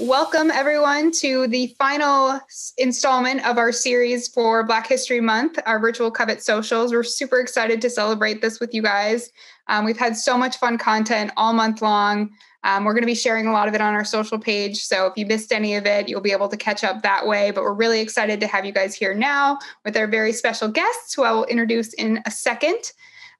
Welcome, everyone, to the final installment of our series for Black History Month, our virtual Covet socials. We're super excited to celebrate this with you guys. Um, we've had so much fun content all month long. Um, we're going to be sharing a lot of it on our social page. So if you missed any of it, you'll be able to catch up that way. But we're really excited to have you guys here now with our very special guests, who I will introduce in a second.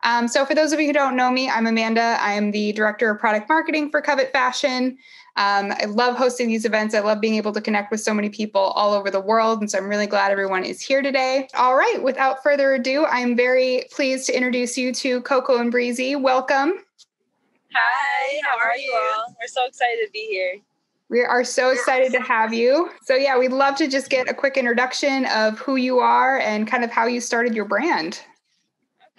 Um, so, for those of you who don't know me, I'm Amanda. I am the director of product marketing for Covet Fashion. Um, I love hosting these events. I love being able to connect with so many people all over the world. And so I'm really glad everyone is here today. All right, without further ado, I'm very pleased to introduce you to Coco and Breezy. Welcome. Hi, how are you all? We're so excited to be here. We are so excited to have you. So, yeah, we'd love to just get a quick introduction of who you are and kind of how you started your brand.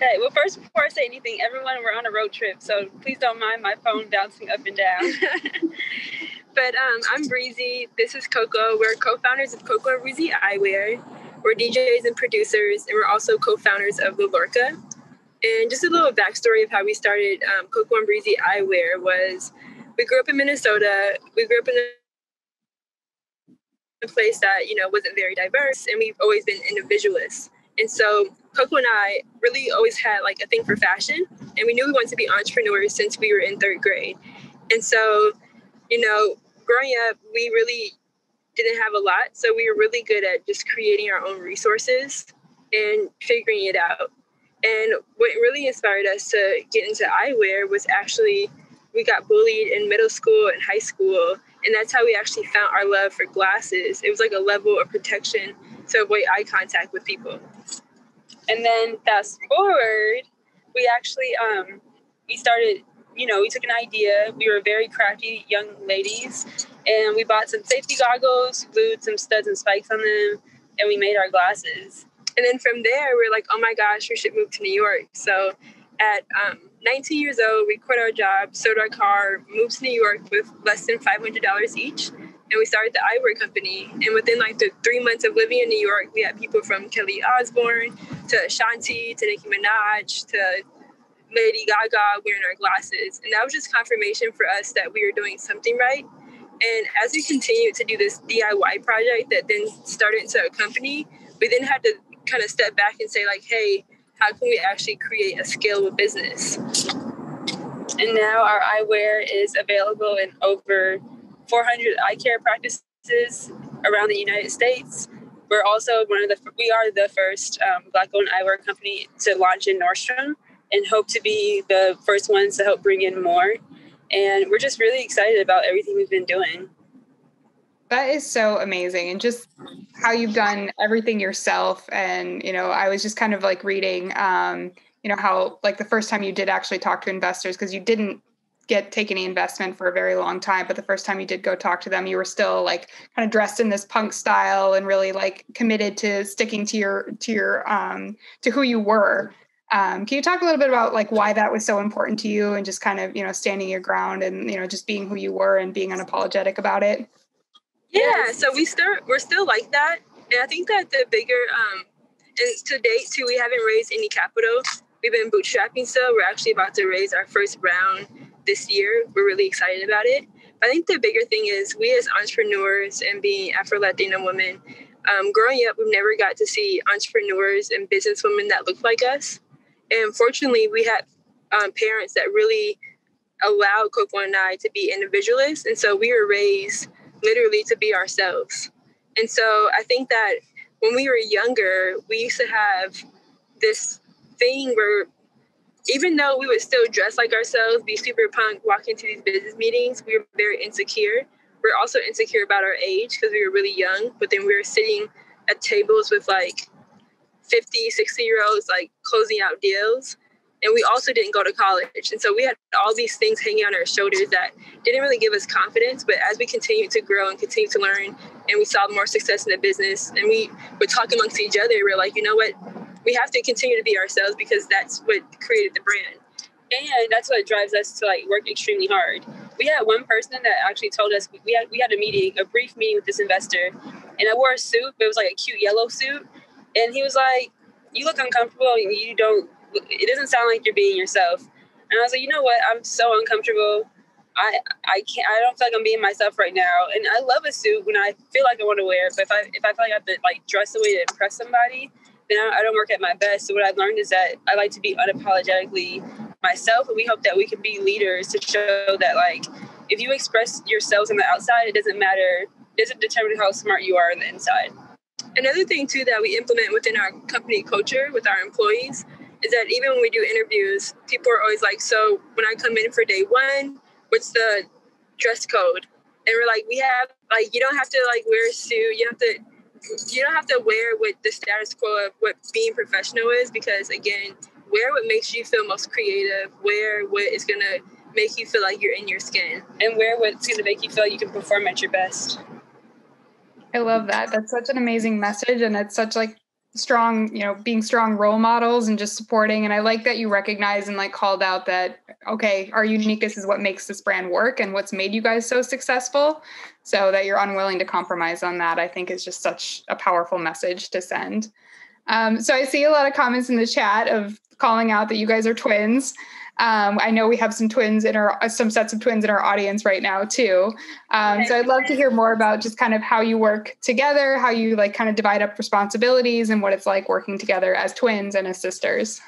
Okay, well, first, before I say anything, everyone, we're on a road trip, so please don't mind my phone bouncing up and down. but um, I'm Breezy. This is Coco. We're co founders of Coco and Breezy Eyewear. We're DJs and producers, and we're also co founders of The Lorca. And just a little backstory of how we started um, Coco and Breezy Eyewear was we grew up in Minnesota. We grew up in a place that, you know, wasn't very diverse, and we've always been individualists. And so Coco and I really always had like a thing for fashion, and we knew we wanted to be entrepreneurs since we were in third grade. And so, you know, growing up, we really didn't have a lot, so we were really good at just creating our own resources and figuring it out. And what really inspired us to get into eyewear was actually we got bullied in middle school and high school, and that's how we actually found our love for glasses. It was like a level of protection to avoid eye contact with people. And then fast forward, we actually um, we started. You know, we took an idea. We were very crafty young ladies, and we bought some safety goggles, glued some studs and spikes on them, and we made our glasses. And then from there, we are like, oh my gosh, we should move to New York. So at um, 19 years old, we quit our job, sold our car, moved to New York with less than $500 each, and we started the eyewear company. And within like the three months of living in New York, we had people from Kelly Osbourne to Ashanti to Nicki Minaj to Lady Gaga wearing our glasses. And that was just confirmation for us that we were doing something right. And as we continued to do this DIY project that then started into a company, we then had to kind of step back and say, like, hey, how can we actually create a scalable business? And now our eyewear is available in over 400 eye care practices around the United States. We're also one of the we are the first um, black-owned eyewear company to launch in Nordstrom, and hope to be the first ones to help bring in more. And we're just really excited about everything we've been doing. That is so amazing. And just how you've done everything yourself. And, you know, I was just kind of like reading, um, you know, how like the first time you did actually talk to investors, because you didn't get take any investment for a very long time but the first time you did go talk to them you were still like kind of dressed in this punk style and really like committed to sticking to your to your um to who you were. Um, can you talk a little bit about like why that was so important to you and just kind of you know standing your ground and you know just being who you were and being unapologetic about it? Yeah so we still we're still like that. And i think that the bigger um and to date too we haven't raised any capital. We've been bootstrapping so we're actually about to raise our first round this year. We're really excited about it. But I think the bigger thing is we as entrepreneurs and being Afro Latina women, um, growing up, we've never got to see entrepreneurs and businesswomen that look like us. And fortunately, we had um, parents that really allowed Coco and I to be individualists. And so we were raised literally to be ourselves. And so I think that when we were younger, we used to have this thing where even though we would still dress like ourselves, be super punk, walk into these business meetings, we were very insecure. We are also insecure about our age because we were really young, but then we were sitting at tables with like 50, 60 year olds, like closing out deals. And we also didn't go to college. And so we had all these things hanging on our shoulders that didn't really give us confidence. But as we continued to grow and continue to learn, and we saw more success in the business, and we would talk amongst each other, we we're like, you know what? We have to continue to be ourselves because that's what created the brand. And that's what drives us to like work extremely hard. We had one person that actually told us we had we had a meeting a brief meeting with this investor and i wore a suit but it was like a cute yellow suit. And he was like you look uncomfortable. You don't it doesn't sound like you're being yourself. And i was like you know what? I'm so uncomfortable. I I can't I don't feel like I'm being myself right now. And I love a suit when I feel like I want to wear it. But if I if I feel like I have to like dress the way to impress somebody, then I, I don't work at my best. So what I've learned is that I like to be unapologetically myself and we hope that we can be leaders to show that like if you express yourselves on the outside, it doesn't matter, it doesn't determine how smart you are on the inside. Another thing too that we implement within our company culture with our employees is that even when we do interviews, people are always like, "So when I come in for day one, what's the dress code?" And we're like, "We have like you don't have to like wear a suit. You have to you don't have to wear what the status quo of what being professional is because again, wear what makes you feel most creative. Wear what is gonna make you feel like you're in your skin, and wear what's gonna make you feel you can perform at your best." I love that. That's such an amazing message, and it's such like strong you know being strong role models and just supporting and i like that you recognize and like called out that okay our uniqueness is what makes this brand work and what's made you guys so successful so that you're unwilling to compromise on that i think is just such a powerful message to send um, so i see a lot of comments in the chat of calling out that you guys are twins um, I know we have some twins in our some sets of twins in our audience right now too. Um, so I'd love to hear more about just kind of how you work together, how you like kind of divide up responsibilities, and what it's like working together as twins and as sisters.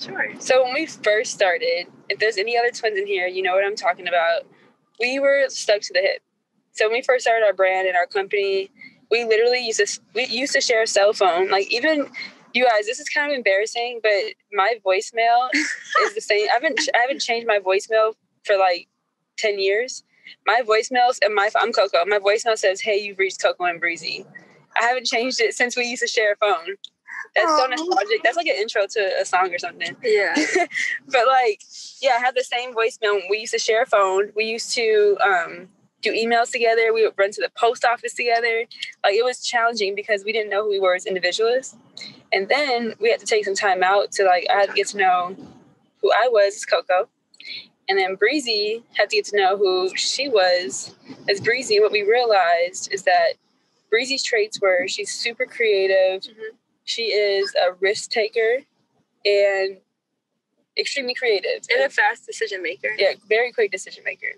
Sure. So when we first started, if there's any other twins in here, you know what I'm talking about. We were stuck to the hip. So when we first started our brand and our company, we literally used to we used to share a cell phone. Like even you guys, this is kind of embarrassing, but my voicemail is the same. I haven't I haven't changed my voicemail for like ten years. My voicemails and my I'm Coco. My voicemail says, "Hey, you've reached Coco and Breezy." I haven't changed it since we used to share a phone. That's Aww. so nostalgic. That's like an intro to a song or something. Yeah. but like, yeah, I have the same voicemail. We used to share a phone. We used to um, do emails together. We would run to the post office together. Like it was challenging because we didn't know who we were as individuals. And then we had to take some time out to like I had to get to know who I was as Coco. And then Breezy had to get to know who she was as Breezy. What we realized is that Breezy's traits were she's super creative, mm-hmm. she is a risk taker, and extremely creative. And a fast decision maker. Yeah, very quick decision maker.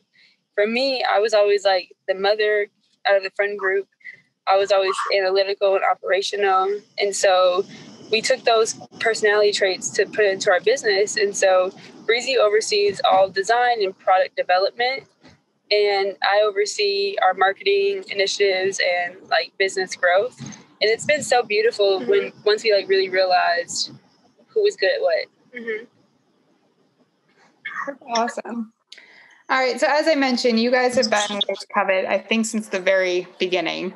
For me, I was always like the mother out of the friend group. I was always analytical and operational. And so we took those personality traits to put into our business. And so Breezy oversees all design and product development. And I oversee our marketing initiatives and like business growth. And it's been so beautiful mm-hmm. when once we like really realized who was good at what. Mm-hmm. Awesome. All right. So as I mentioned, you guys have been with Covet, I think, since the very beginning.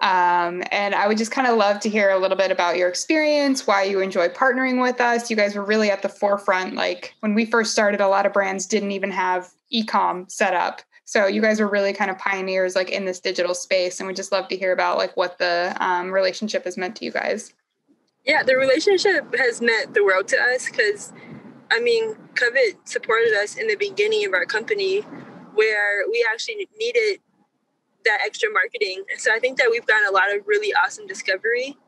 Um, and I would just kind of love to hear a little bit about your experience, why you enjoy partnering with us. You guys were really at the forefront. Like when we first started, a lot of brands didn't even have e-com set up. So you guys were really kind of pioneers like in this digital space. And we just love to hear about like what the um, relationship has meant to you guys. Yeah, the relationship has meant the world to us because I mean, Covet supported us in the beginning of our company where we actually needed that extra marketing. So I think that we've gotten a lot of really awesome discovery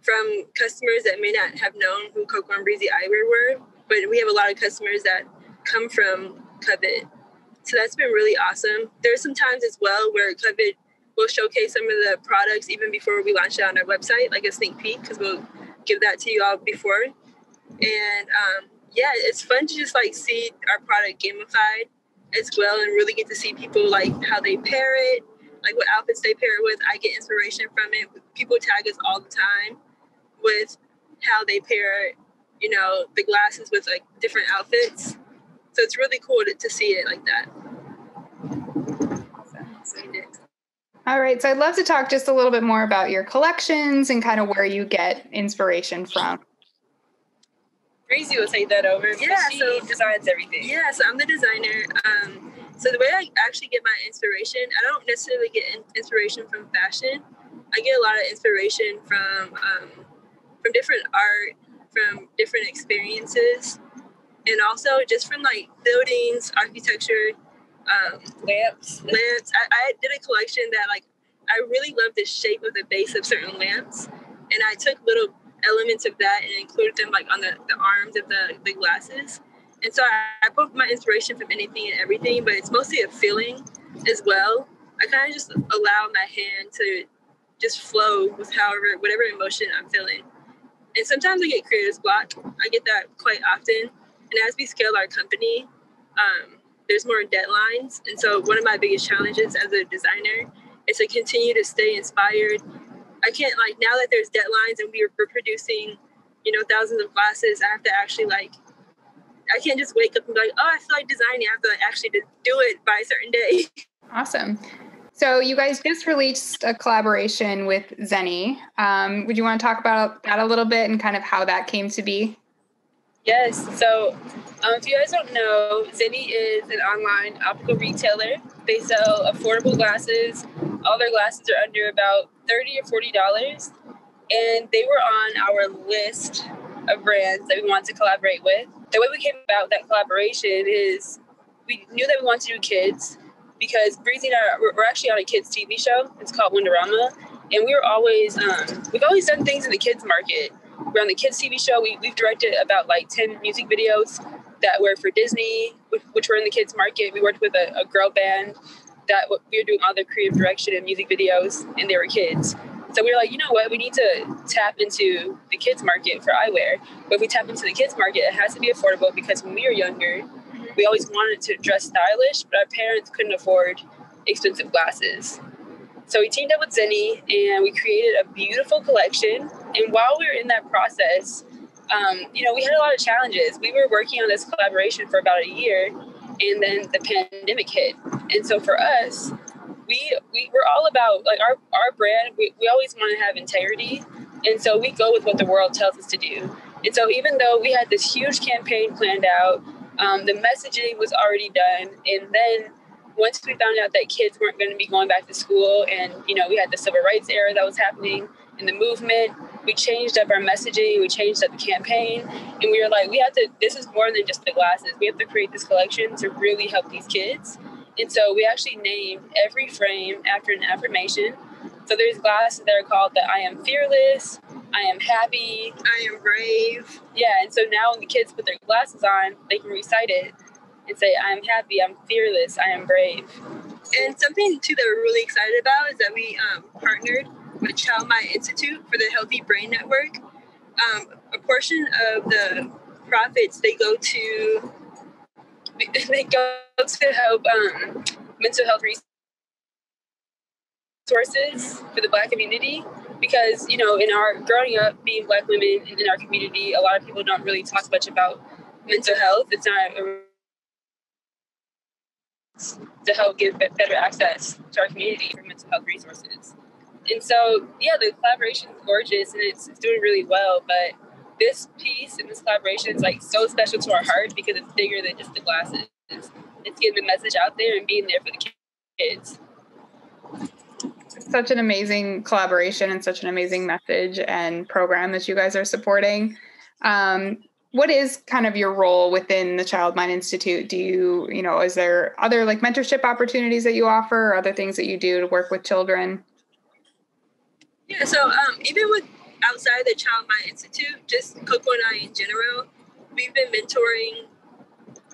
from customers that may not have known who Coco and Breezy Eyewear were, but we have a lot of customers that come from Covet. So that's been really awesome. There's some times as well where Covet will showcase some of the products even before we launch it on our website, like a sneak peek, because we'll give that to you all before. And um, yeah, it's fun to just like see our product gamified as well and really get to see people like how they pair it like what outfits they pair it with. I get inspiration from it. People tag us all the time with how they pair, you know, the glasses with like different outfits. So it's really cool to, to see it like that. All right. So I'd love to talk just a little bit more about your collections and kind of where you get inspiration from. Breezy will take that over. Yeah, she so, designs everything. Yeah, so I'm the designer. Um, so the way I actually get my inspiration, I don't necessarily get inspiration from fashion. I get a lot of inspiration from um, from different art, from different experiences, and also just from like buildings, architecture, um, lamps. Lamps. I, I did a collection that like I really love the shape of the base of certain lamps, and I took little elements of that and included them like on the, the arms of the, the glasses And so I, I put my inspiration from anything and everything, but it's mostly a feeling as well. I kind of just allow my hand to just flow with however, whatever emotion I'm feeling. And sometimes I get creative block. I get that quite often. And as we scale our company, um, there's more deadlines. And so one of my biggest challenges as a designer is to continue to stay inspired. I can't like now that there's deadlines and we're, we're producing, you know, thousands of classes, I have to actually like I can't just wake up and be like, oh, I feel like designing. I have to actually do it by a certain day. Awesome. So you guys just released a collaboration with Zenni. Um, would you want to talk about that a little bit and kind of how that came to be? Yes. So um, if you guys don't know, Zenni is an online optical retailer. They sell affordable glasses. All their glasses are under about thirty or forty dollars, and they were on our list of brands that we wanted to collaborate with. The way we came about that collaboration is we knew that we wanted to do kids because Breezy and I we're actually on a kids TV show. It's called Wonderama, and we were always um, we've always done things in the kids market. We're on the kids TV show. We, we've directed about like ten music videos that were for Disney, which were in the kids market. We worked with a, a girl band that we were doing all the creative direction and music videos, and they were kids. So we were like, you know what, we need to tap into the kids market for eyewear. But if we tap into the kids market, it has to be affordable because when we were younger, we always wanted to dress stylish, but our parents couldn't afford expensive glasses. So we teamed up with Zenni and we created a beautiful collection. And while we were in that process, um, you know, we had a lot of challenges. We were working on this collaboration for about a year, and then the pandemic hit. And so for us, we we're all about like our our brand. We, we always want to have integrity, and so we go with what the world tells us to do. And so even though we had this huge campaign planned out, um, the messaging was already done, and then once we found out that kids weren't going to be going back to school, and you know we had the civil rights era that was happening in the movement, we changed up our messaging, we changed up the campaign, and we were like, we have to. This is more than just the glasses. We have to create this collection to really help these kids. And so we actually named every frame after an affirmation. So there's glasses that are called the I am fearless, I am happy, I am brave. Yeah, and so now when the kids put their glasses on, they can recite it and say, I am happy, I'm fearless, I am brave. And something too that we're really excited about is that we um, partnered with Child Mind Institute for the Healthy Brain Network. Um, a portion of the profits they go to they go to help um, mental health resources for the Black community because you know in our growing up being Black women in our community, a lot of people don't really talk much about mental health. It's not a, to help give better access to our community for mental health resources. And so, yeah, the collaboration is gorgeous and it's, it's doing really well. But this piece and this collaboration is like so special to our heart because it's bigger than just the glasses. It's getting the message out there and being there for the kids. Such an amazing collaboration and such an amazing message and program that you guys are supporting. Um, what is kind of your role within the Child Mind Institute? Do you, you know, is there other like mentorship opportunities that you offer or other things that you do to work with children? Yeah, so um, even with outside the Child Mind Institute, just Coco and I in general, we've been mentoring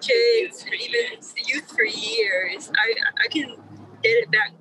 kids and even youth for years. I I can get it back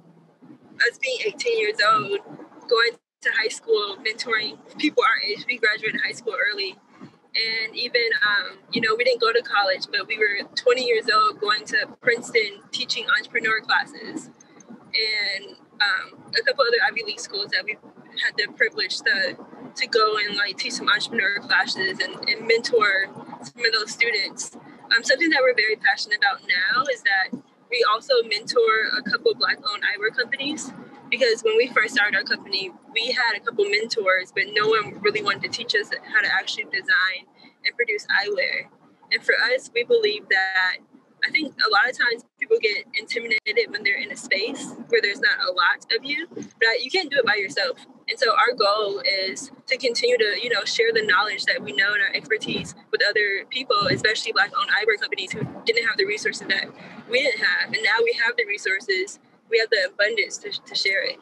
us being 18 years old, going to high school, mentoring people our age. We graduated high school early. And even, um, you know, we didn't go to college, but we were 20 years old going to Princeton teaching entrepreneur classes. And um, a couple other Ivy League schools that we had the privilege to to go and like teach some entrepreneur classes and, and mentor some of those students. Um, something that we're very passionate about now is that we also mentor a couple black owned eyewear companies because when we first started our company, we had a couple mentors, but no one really wanted to teach us how to actually design and produce eyewear. And for us, we believe that I think a lot of times people get intimidated when they're in a space where there's not a lot of you, but you can't do it by yourself. And so our goal is to continue to, you know, share the knowledge that we know and our expertise with other people, especially black owned eyewear companies who didn't have the resources that we didn't have. And now we have the resources, we have the abundance to, to share it.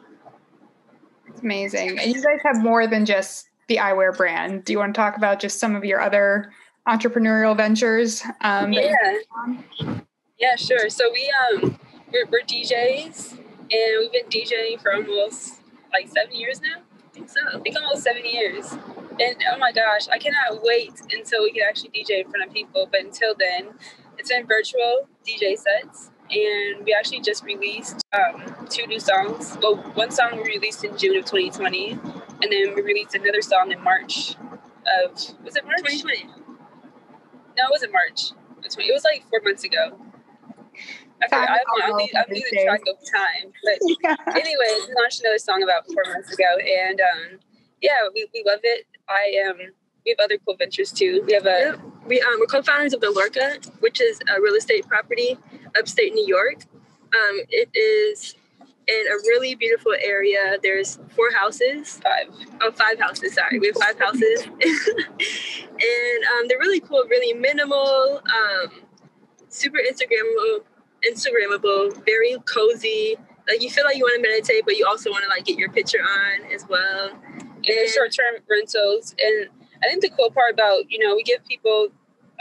It's amazing. And you guys have more than just the eyewear brand. Do you want to talk about just some of your other entrepreneurial ventures. Um, yeah. Yeah, sure. So we um we're, we're DJs and we've been DJing for almost like seven years now. I think so. I think almost seven years. And oh my gosh, I cannot wait until we can actually DJ in front of people. But until then, it's been virtual DJ sets. And we actually just released um, two new songs. Well, one song we released in June of 2020, and then we released another song in March of was it March 2020? No, it wasn't March. It was like four months ago. I forgot, I'm, I'm, I'm losing track of time. But yeah. anyway, we launched another song about four months ago, and um, yeah, we, we love it. I um, we have other cool ventures too. We have a yeah. we um, we're co-founders of the Lorca, which is a real estate property upstate New York. Um, it is in a really beautiful area. There's four houses, five, oh, five houses. Sorry, we have five houses, and um, they're really cool, really minimal, um, super Instagrammable, Instagrammable, very cozy. Like you feel like you want to meditate, but you also want to like get your picture on as well. And, short-term rentals, and I think the cool part about you know we give people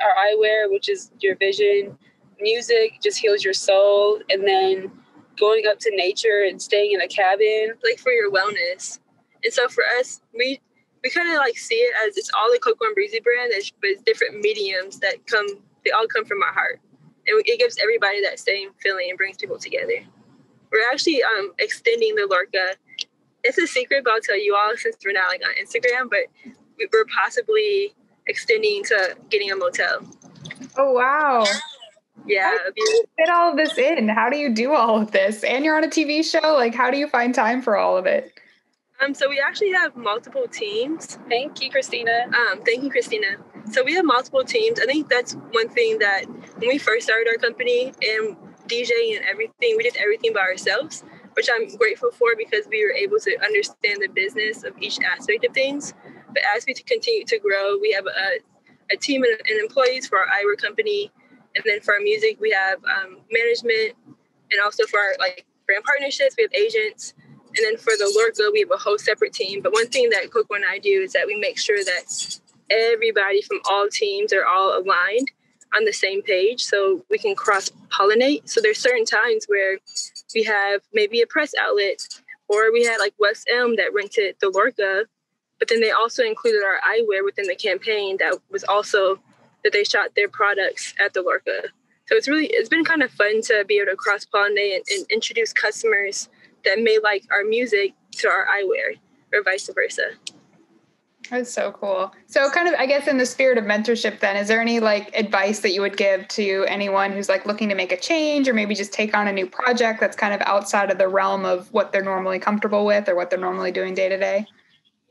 our eyewear, which is your vision. Music just heals your soul, and then going up to nature and staying in a cabin, like for your wellness. And so for us, we we kind of like see it as it's all the Coco and Breezy brand, but it's different mediums that come. They all come from our heart, and it gives everybody that same feeling and brings people together. We're actually um, extending the Lorca. It's a secret, but I'll tell you all since we're not like on Instagram. But we're possibly extending to getting a motel. Oh wow! Yeah. How do you fit all of this in? How do you do all of this? And you're on a TV show. Like, how do you find time for all of it? Um, so we actually have multiple teams. Thank you, Christina. Um, thank you, Christina. So we have multiple teams. I think that's one thing that when we first started our company and DJ and everything, we did everything by ourselves, which I'm grateful for because we were able to understand the business of each aspect of things. But as we continue to grow, we have a, a team and, and employees for our eyewear company and then for our music, we have um, management, and also for our like brand partnerships, we have agents. And then for the Lorca, we have a whole separate team. But one thing that Coco and I do is that we make sure that everybody from all teams are all aligned on the same page so we can cross pollinate. So there's certain times where we have maybe a press outlet or we had like West Elm that rented the Lorca, but then they also included our eyewear within the campaign that was also that they shot their products at the Lorca. So it's really it's been kind of fun to be able to cross pollinate and, and, introduce customers that may like our music to our eyewear or vice versa. That's so cool. So kind of I guess in the spirit of mentorship then, is there any like advice that you would give to anyone who's like looking to make a change or maybe just take on a new project that's kind of outside of the realm of what they're normally comfortable with or what they're normally doing day to day?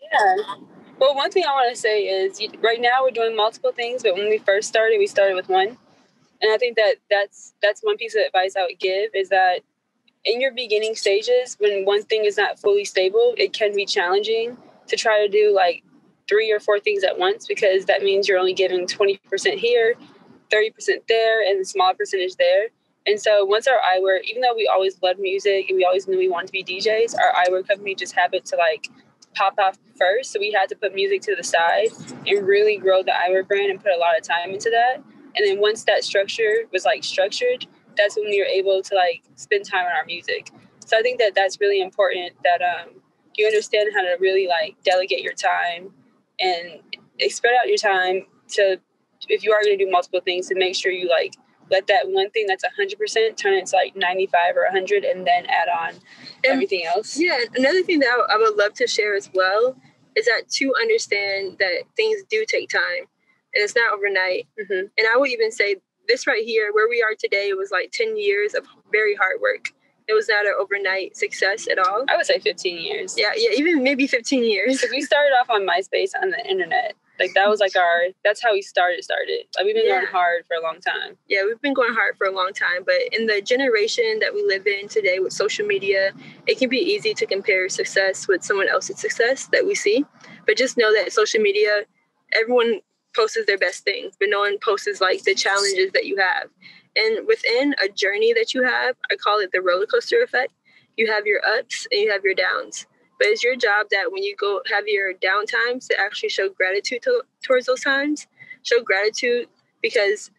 Yeah. Well, one thing I want to say is right now we're doing multiple things, but when we first started, we started with one. And I think that that's that's one piece of advice I would give is that in your beginning stages, when one thing is not fully stable, it can be challenging to try to do like three or four things at once because that means you're only giving 20% here, 30% there, and a small percentage there. And so once our eyewear, even though we always loved music and we always knew we wanted to be DJs, our eyewear company just happened to like pop off first. So we had to put music to the side and really grow the eyewear brand and put a lot of time into that. And then once that structure was like structured, that's when we were able to like spend time on our music. So I think that that's really important that um, you understand how to really like delegate your time and spread out your time to if you are going to do multiple things to make sure you like let that one thing that's 100% turn into like 95 or 100 and then add on and, everything else yeah another thing that I, would love to share as well is that to understand that things do take time and it's not overnight mm-hmm. and i would even say this right here where we are today was like 10 years of very hard work it was not an overnight success at all. I would say 15 years. Yeah, yeah, even maybe 15 years. we started off on MySpace on the internet like that was like our that's how we started started like we've been yeah. going hard for a long time yeah we've been going hard for a long time but in the generation that we live in today with social media it can be easy to compare success with someone else's success that we see but just know that social media everyone posts their best things but no one posts like the challenges that you have and within a journey that you have i call it the roller coaster effect you have your ups and you have your downs but it's your job that when you go have your downtimes to actually show gratitude to, towards those times show gratitude because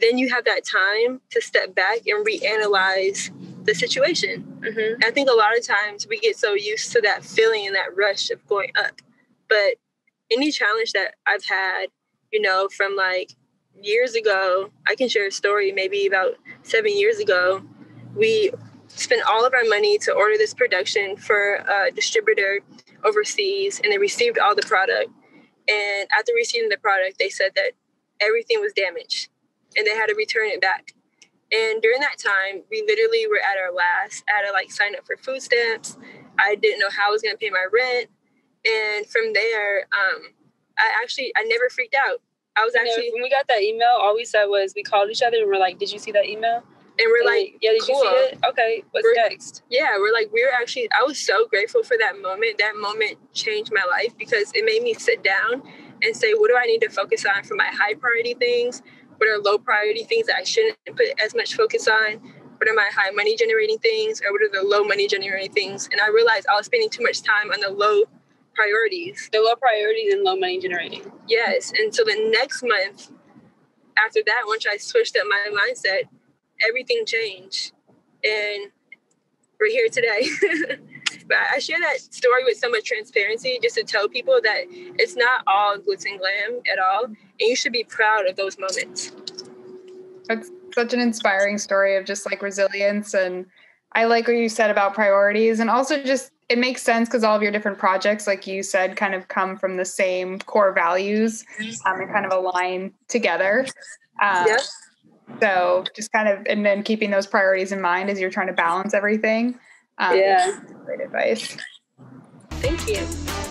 then you have that time to step back and reanalyze the situation. Mm-hmm. I think a lot of times we get so used to that feeling and that rush of going up. But any challenge that I've had, you know, from like years ago, I can share a story maybe about seven years ago. We spent all of our money to order this production for a distributor overseas, and they received all the product. And after receiving the product, they said that everything was damaged and they had to return it back. And during that time, we literally were at our last. I had to like sign up for food stamps. I didn't know how I was going to pay my rent. And from there, um, I actually I never freaked out. I was actually you know, when we got that email, all we said was we called each other and we're like, "Did you see that email?" And we're and like, "Yeah, did cool. you see it? Okay, what's we're, next?" Yeah, we're like, we're actually. I was so grateful for that moment. That moment changed my life because it made me sit down and say, "What do I need to focus on for my high priority things? What are low priority things that I shouldn't put as much focus on? What are my high money generating things, or what are the low money generating things?" And I realized I was spending too much time on the low priorities. The low priorities and low money generating. Yes. And so the next month after that, once I switched up my mindset, everything changed. And we're here today. but I share that story with so much transparency just to tell people that it's not all glitz and glam at all. And you should be proud of those moments. That's such an inspiring story of just like resilience. And I like what you said about priorities and also just it makes sense because all of your different projects, like you said, kind of come from the same core values um, and kind of align together. Um, yes. So just kind of, and then keeping those priorities in mind as you're trying to balance everything. Um, yeah. Great advice. Thank you.